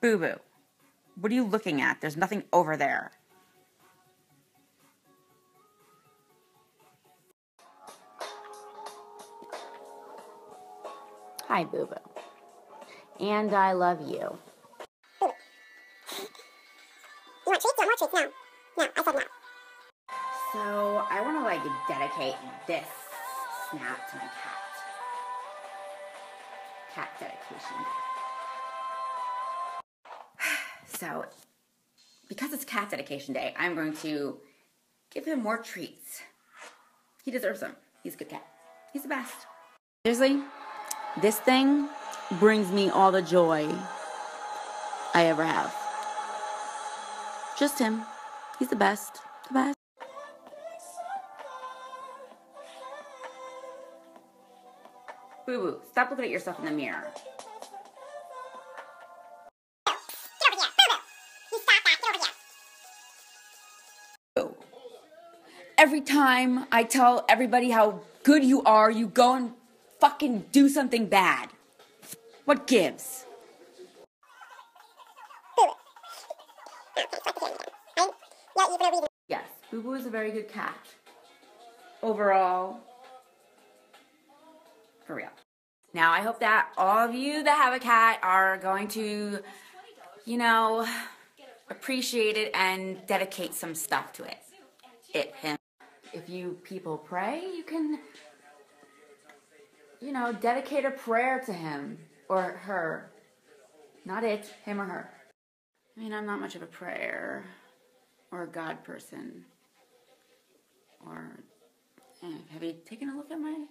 Boo boo. What are you looking at? There's nothing over there. Hi, Boo Boo. And I love you. You want treats? You want more treats? No. No, I said no. So I want to like dedicate this snap to my cat. Cat dedication. So, because it's cat dedication day, I'm going to give him more treats. He deserves them. He's a good cat. He's the best. Seriously, this thing brings me all the joy I ever have. Just him. He's the best. The best. Boo boo, stop looking at yourself in the mirror. Every time I tell everybody how good you are, you go and fucking do something bad. What gives? Yes, Boo Boo is a very good cat. Overall, for real. Now, I hope that all of you that have a cat are going to, you know, appreciate it and dedicate some stuff to it. It, him. If you people pray, you can, you know, dedicate a prayer to him or her. Not it, him or her. I mean, I'm not much of a prayer or a God person. Or eh, have you taken a look at my